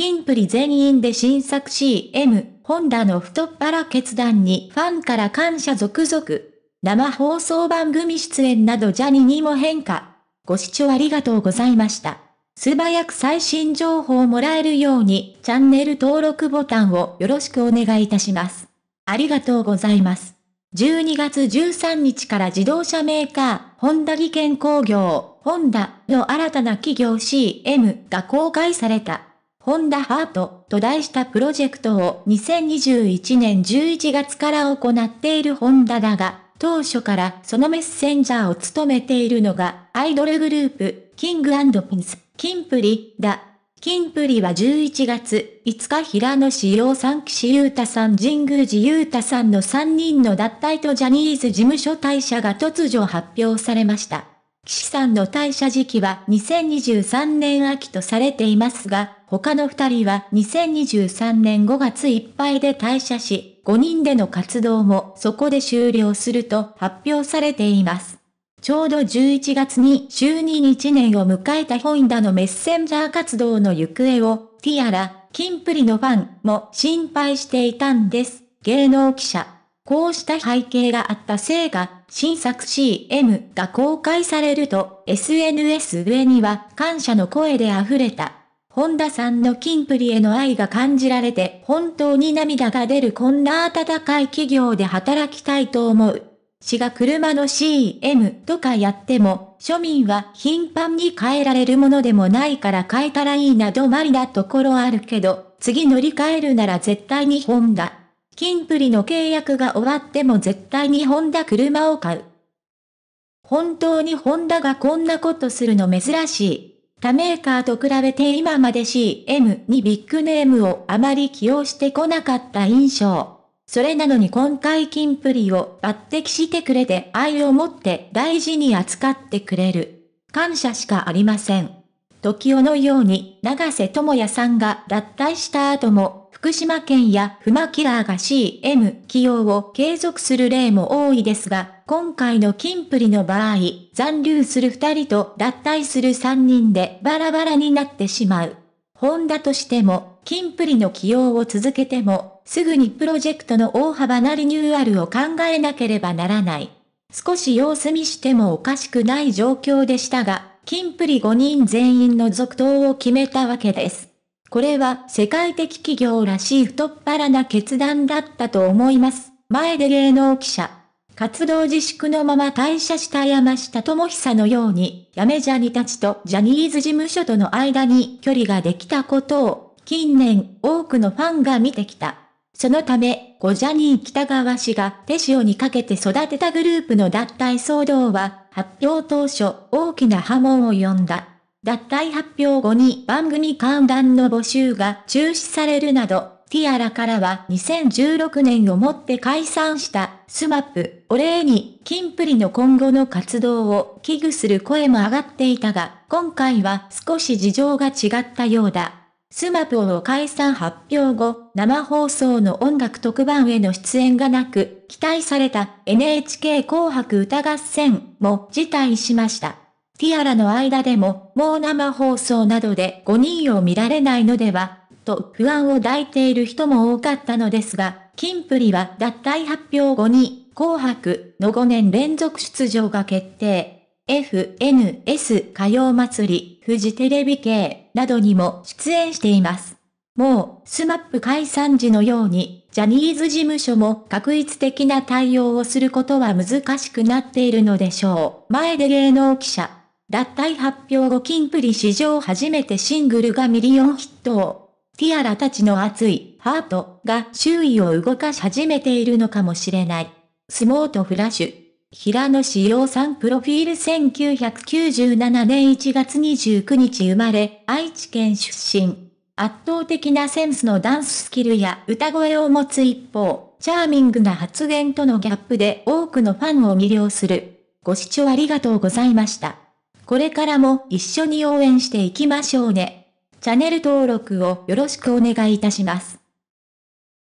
キンプリ全員で新作 CM、ホンダの太っ腹決断にファンから感謝続々。生放送番組出演などジャニーにも変化。ご視聴ありがとうございました。素早く最新情報をもらえるようにチャンネル登録ボタンをよろしくお願いいたします。ありがとうございます。12月13日から自動車メーカー、ホンダ技研工業、ホンダの新たな企業 CM が公開された。ホンダハートと題したプロジェクトを2021年11月から行っているホンダだが、当初からそのメッセンジャーを務めているのがアイドルグループ、キングピンス、キンプリだ。キンプリは11月5日平野志陽さん岸優太さん神宮寺優太さんの3人の脱退とジャニーズ事務所退社が突如発表されました。岸さんの退社時期は2023年秋とされていますが、他の2人は2023年5月いっぱいで退社し、5人での活動もそこで終了すると発表されています。ちょうど11月に就任1年を迎えたホインダのメッセンジャー活動の行方を、ティアラ、キンプリのファンも心配していたんです。芸能記者。こうした背景があったせいが、新作 CM が公開されると、SNS 上には感謝の声で溢れた。本田さんのキンプリへの愛が感じられて本当に涙が出るこんな温かい企業で働きたいと思う。市が車の CM とかやっても、庶民は頻繁に変えられるものでもないから変えたらいいな止まりなところあるけど、次乗り換えるなら絶対にホンダ。キンプリの契約が終わっても絶対にホンダ車を買う。本当にホンダがこんなことするの珍しい。他メーカーと比べて今まで CM にビッグネームをあまり起用してこなかった印象。それなのに今回金プリを抜擢してくれて愛を持って大事に扱ってくれる。感謝しかありません。時代のように長瀬智也さんが脱退した後も福島県やフマキラーが CM 起用を継続する例も多いですが、今回のキンプリの場合、残留する2人と脱退する3人でバラバラになってしまう。ホンダとしても、キンプリの起用を続けても、すぐにプロジェクトの大幅なリニューアルを考えなければならない。少し様子見してもおかしくない状況でしたが、キンプリ5人全員の続投を決めたわけです。これは世界的企業らしい太っ腹な決断だったと思います。前で芸能記者。活動自粛のまま退社した山下智久のように、やめジャニたちとジャニーズ事務所との間に距離ができたことを、近年多くのファンが見てきた。そのため、故ジャニー喜多川氏が手塩にかけて育てたグループの脱退騒動は、発表当初、大きな波紋を呼んだ。脱退発表後に番組観覧の募集が中止されるなど、ティアラからは2016年をもって解散したスマップを例に、キンプリの今後の活動を危惧する声も上がっていたが、今回は少し事情が違ったようだ。スマップは解散発表後、生放送の音楽特番への出演がなく、期待された NHK 紅白歌合戦も辞退しました。ティアラの間でも、もう生放送などで5人を見られないのでは、と不安を抱いている人も多かったのですが、キンプリは脱退発表後に、紅白の5年連続出場が決定。FNS 歌謡祭、フジテレビ系などにも出演しています。もう、スマップ解散時のように、ジャニーズ事務所も画一的な対応をすることは難しくなっているのでしょう。前出芸能記者。脱退発表後キンプリ史上初めてシングルがミリオンヒットを。ティアラたちの熱いハートが周囲を動かし始めているのかもしれない。スマートフラッシュ。平野紫耀さんプロフィール1997年1月29日生まれ、愛知県出身。圧倒的なセンスのダンススキルや歌声を持つ一方、チャーミングな発言とのギャップで多くのファンを魅了する。ご視聴ありがとうございました。これからも一緒に応援していきましょうね。チャンネル登録をよろしくお願いいたします。